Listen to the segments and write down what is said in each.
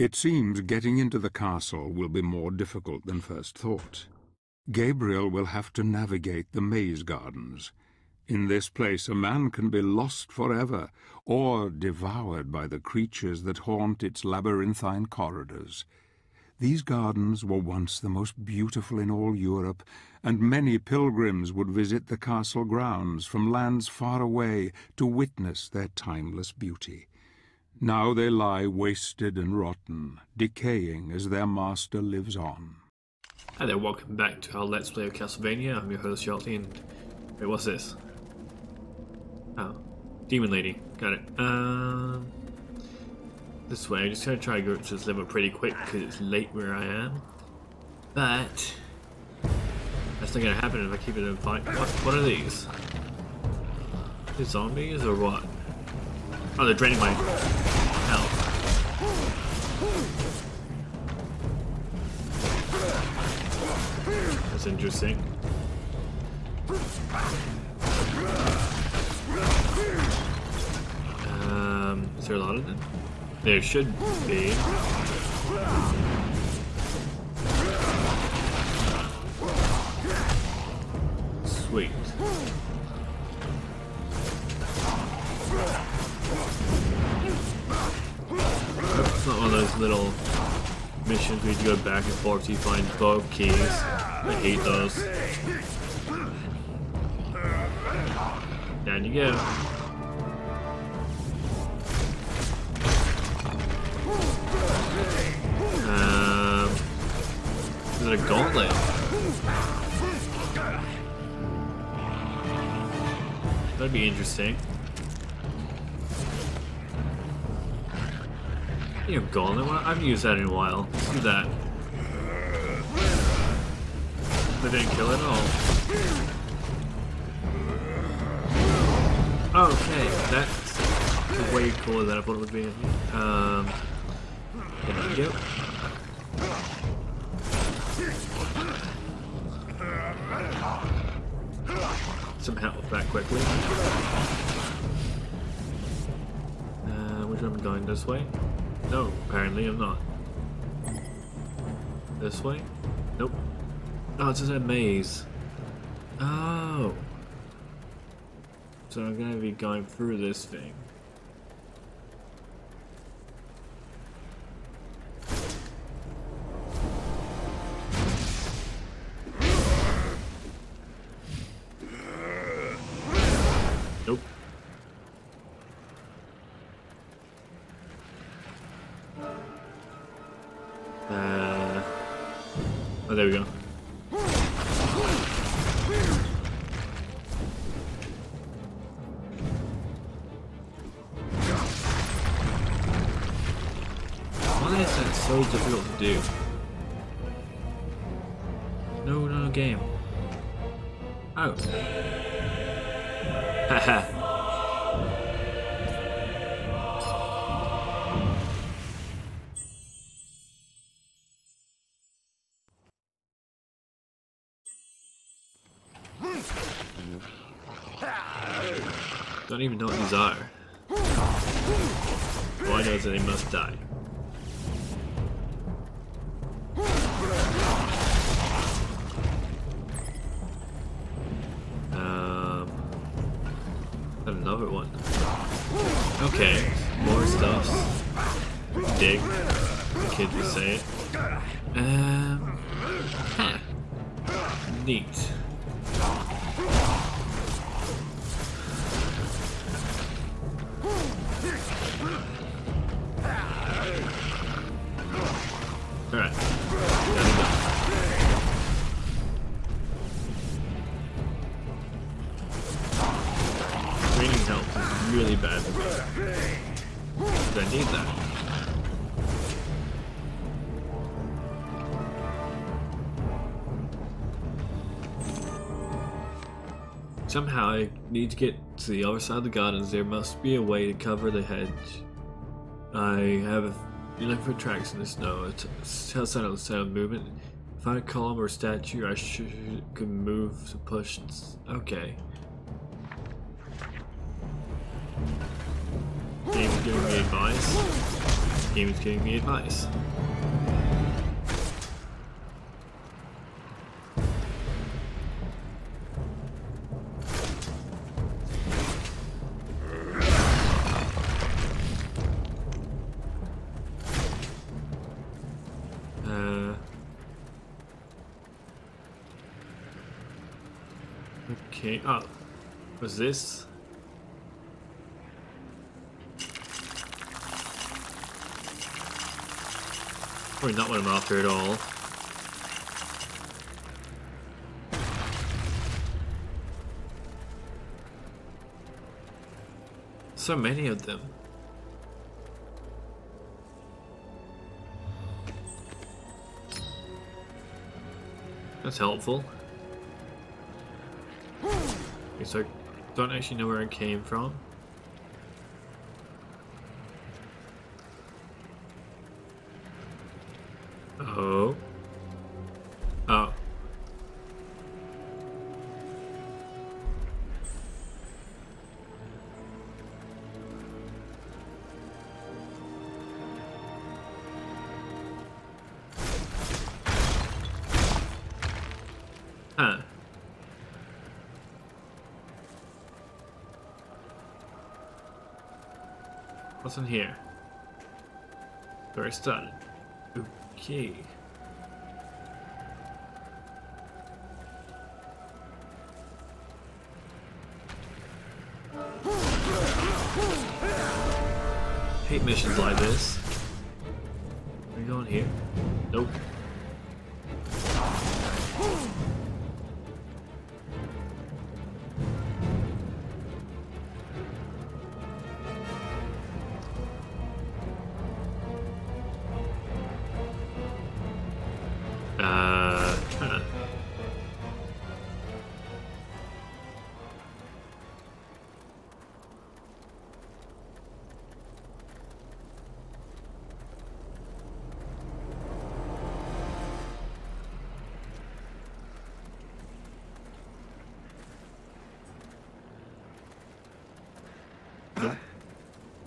It seems getting into the castle will be more difficult than first thought. Gabriel will have to navigate the maze gardens. In this place a man can be lost forever, or devoured by the creatures that haunt its labyrinthine corridors. These gardens were once the most beautiful in all Europe, and many pilgrims would visit the castle grounds from lands far away to witness their timeless beauty. Now they lie wasted and rotten, decaying as their master lives on. Hi there, welcome back to our Let's Play of Castlevania. I'm your host, Yalti, and... Wait, what's this? Oh. Demon Lady. Got it. Um... This way. I'm just gonna try to go to this level pretty quick, because it's late where I am. But... That's not gonna happen if I keep it in fight. What, what are these? Are zombies, or what? Oh, they're draining my That's interesting. Um, is there a lot of them? There should be. Those little missions where you go back and forth to find both keys. I hate those. Down you go. Um, is it a gauntlet? That'd be interesting. You know, gauntlet. I haven't used that in a while. Let's do that. They didn't kill it at all. Okay, that's way cooler than I thought it would be. Um, there you go. Some health back quickly. Uh, which one am I going this way? No, apparently I'm not. This way? Nope. Oh, it's just a maze. Oh. So I'm gonna be going through this thing. Uh, oh, there we go. Why is that so difficult to do? No, no game. Oh. Haha. All I know is that they must die. Um, another one. Okay, more stuff. Dig. Kid would say it. Um, huh. Neat. Somehow I need to get to the other side of the gardens. There must be a way to cover the hedge. I have a you look for tracks in the snow. It's outside of the sound of movement. Find a column or statue I should could move to push. Okay. Game's giving me advice. game is giving me advice. Was this? Probably not what I'm after at all. So many of them. That's helpful. Okay, so I don't actually know where it came from. What's in here? I started. Okay. Hate missions like this. Are we going here? Nope. Uh, huh.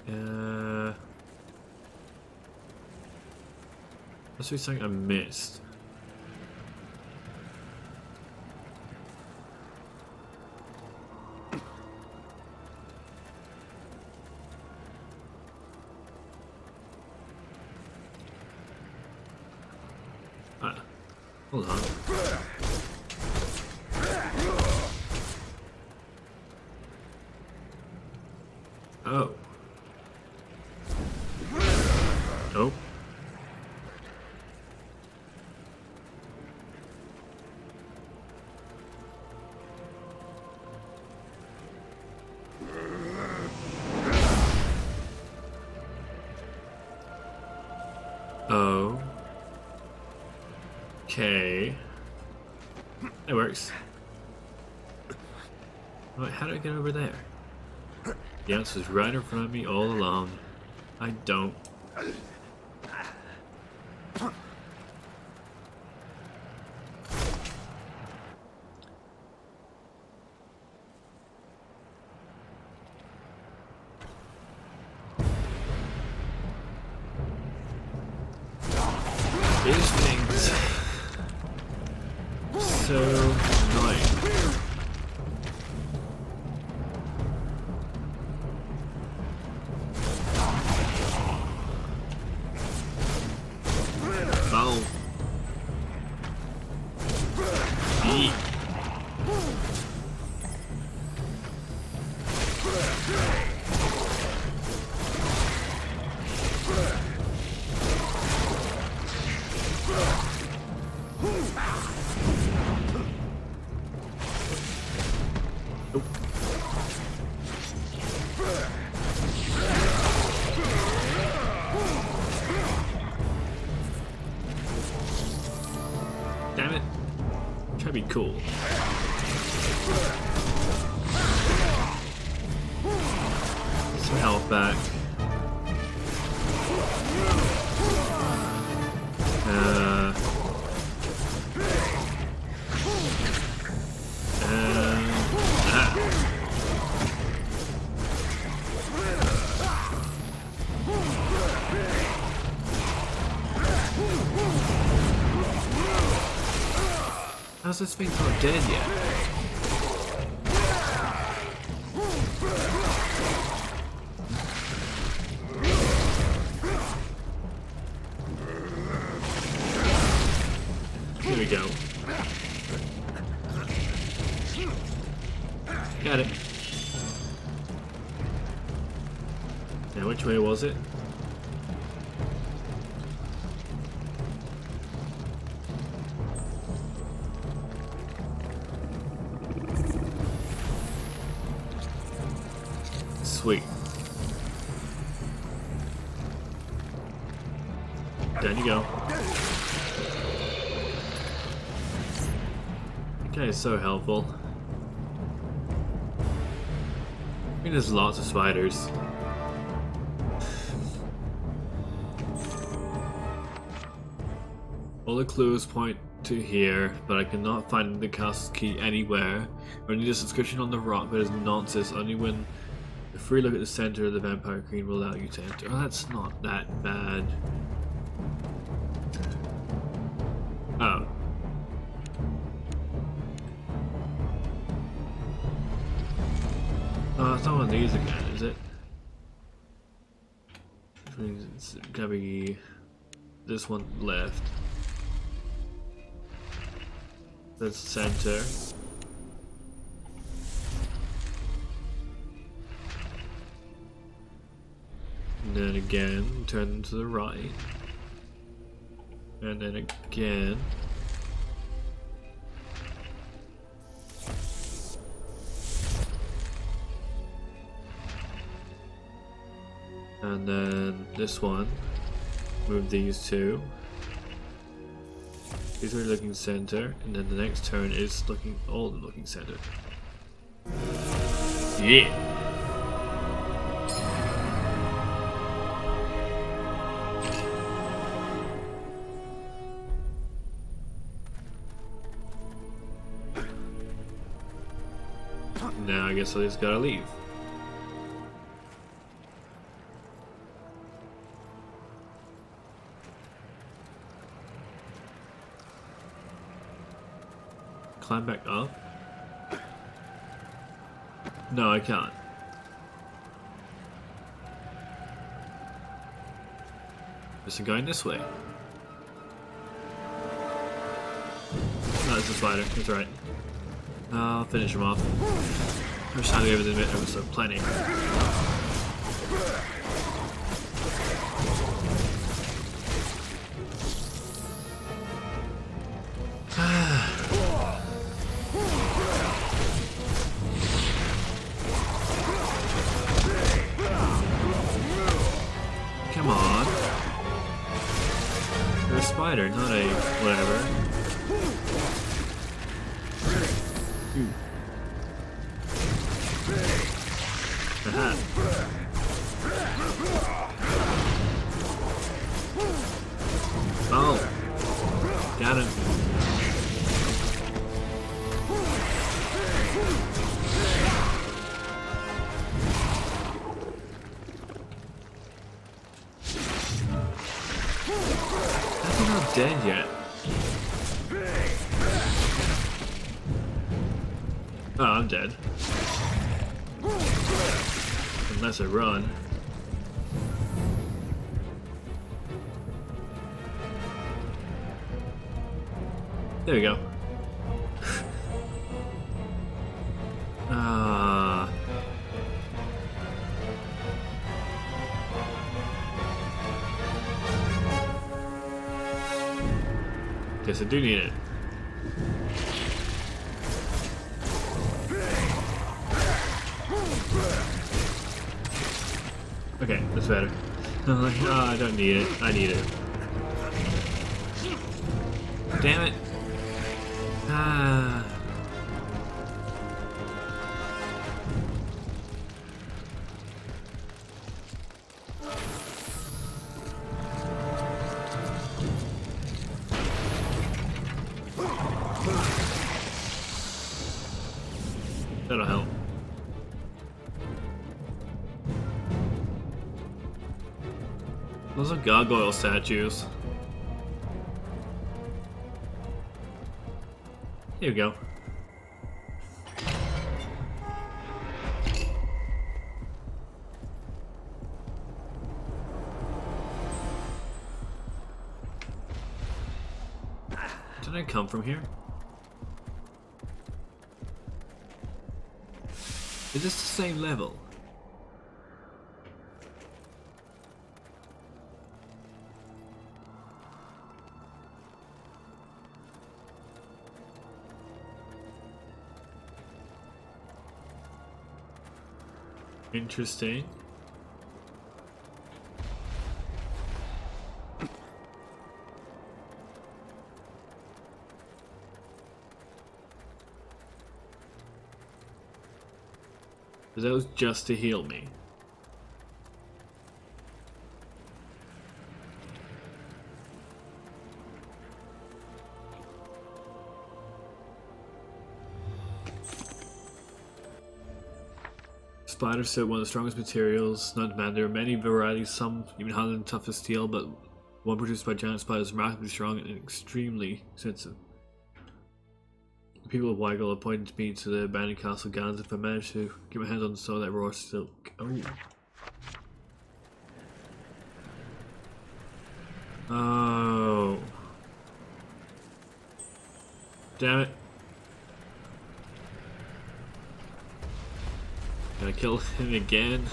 Uh, must be something I missed. Hold on. Okay. It works. Wait, how do I get over there? The answer's right in front of me all along. I don't. Things so cool. Some health back. How's this thing not dead yet? Here we go. Got it. Now, which way was it? So helpful. I mean, there's lots of spiders. All the clues point to here, but I cannot find the castle key anywhere. Only this inscription on the rock, but it's nonsense. Only when a free look at the center of the vampire queen will allow you to enter. Oh, that's not that bad. Oh. Oh, it's not one of these again, is it? Which means it's gonna be this one left. That's center. And then again, turn to the right. And then again. And then this one. Move these two. These are looking center, and then the next turn is looking all looking center. Yeah. Now I guess I just gotta leave. Climb back up? No, I can't. Guess I'm going this way. No, it's a spider. That's right. I'll finish him off. I was trying to give it a bit, so plenty. Oh. Got him. They're not dead yet. Oh, I'm dead. Unless I run. There we go. Ah. Guess I do need it. Better. I'm like, oh, I don't need it. I need it. Damn it. Ah. Those are gargoyle statues. Here we go. Did I come from here? Is this the same level? Interesting. That was just to heal me. Spider silk, one of the strongest materials not demand. There are many varieties, some even harder than tough as steel, but one produced by giant spiders is remarkably strong and extremely sensitive. The people of Wygol appointed me to the abandoned castle gardens if I manage to get my hands on some of that raw silk. Oh. Oh. Damn it. Gotta kill him again.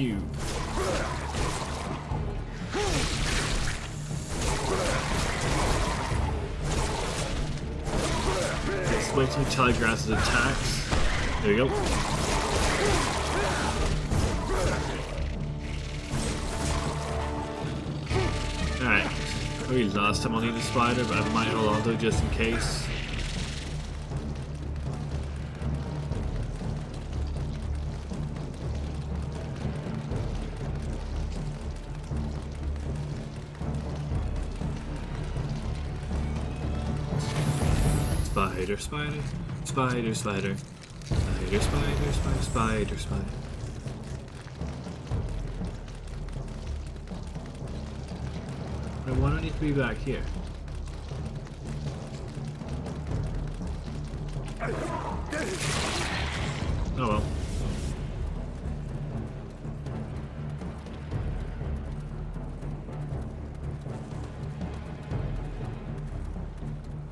You. Just wait till he attacks. There you go. Alright. Last time I'll need the spider, but I might hold on to it just in case. Spider, spider, spider, spider. Spider, spider, spider, spider, spider. But why do to be back here? Oh well.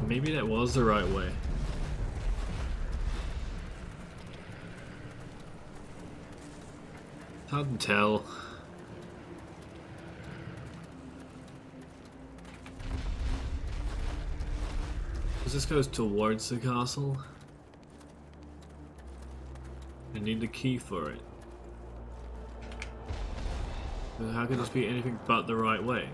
Maybe that was the right way. Hard to tell. Because this goes towards the castle. I need the key for it. How could this be anything but the right way?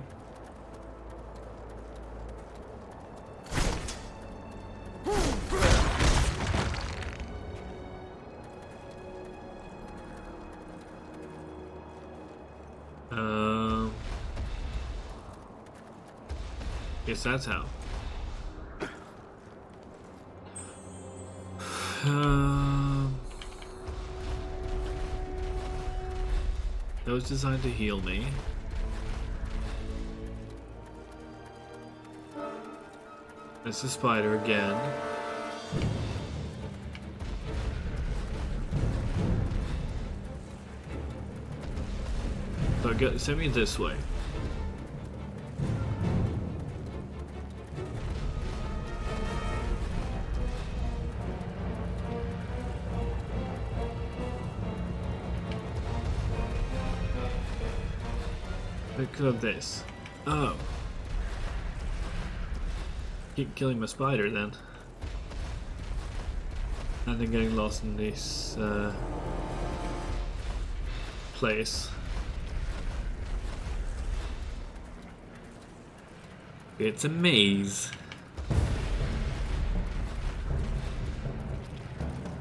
Guess that's how. Um, that was designed to heal me. That's the spider again. So go, send me this way. Look at this. Oh. Keep killing my spider then. And then getting lost in this uh, place. It's a maze.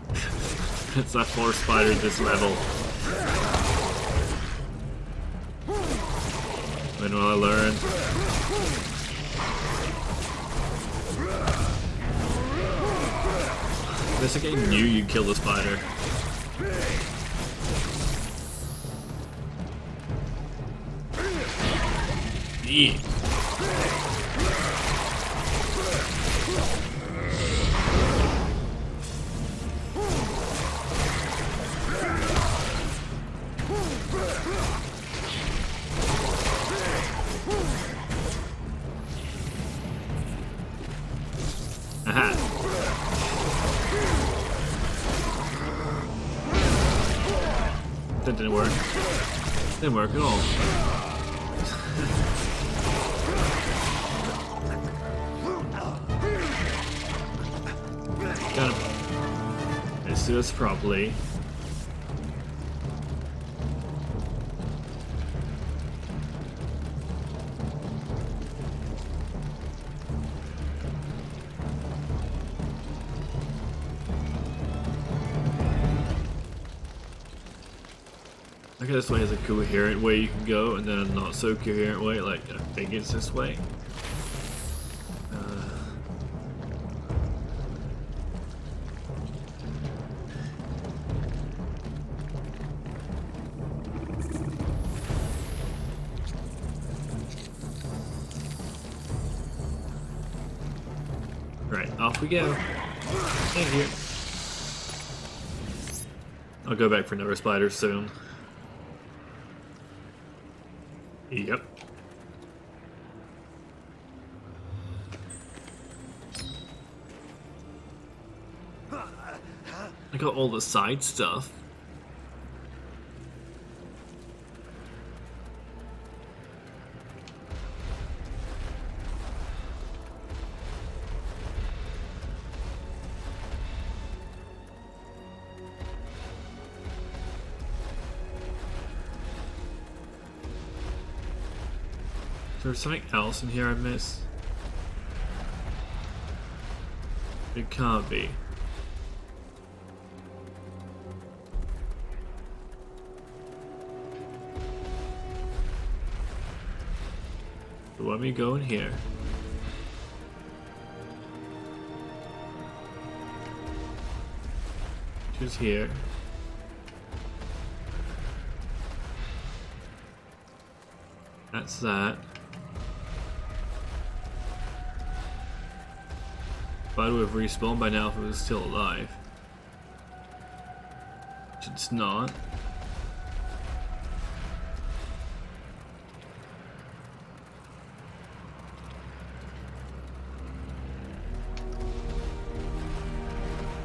it's a four spider this level. Will I learn? This game knew you'd kill the spider. Yeah. Didn't work at all. Got him. Let's do this properly. This way has a coherent way you can go, and then a not so coherent way, like I think it's this way. Uh, Right, off we go. Thank you. I'll go back for another spider soon. Yep. I got all the side stuff. Is there something else in here I missed? It can't be. Let me go in here. Just here. That's that. But would have respawned by now if it was still alive. Which it's not.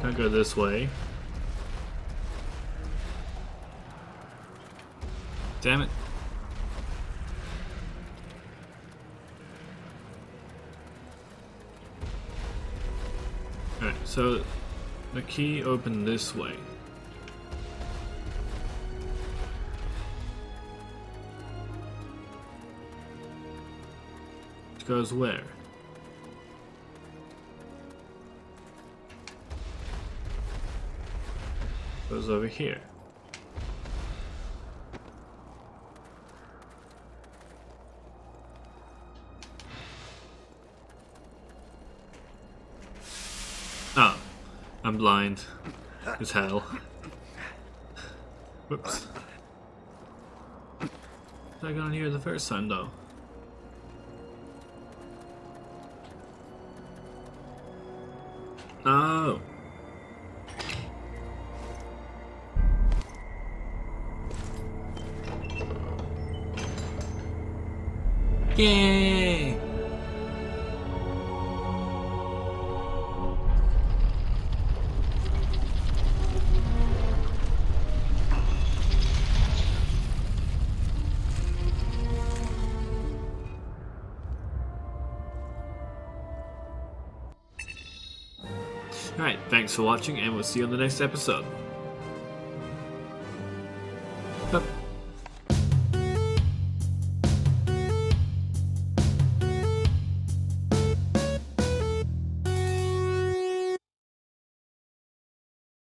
Can't go this way. Damn it. So the key opened this way. Which goes where? Goes over here. Oh, Blind as hell. Whoops. I got on here the first time though. Oh. Yay! Thanks for watching, and we'll see you on the next episode.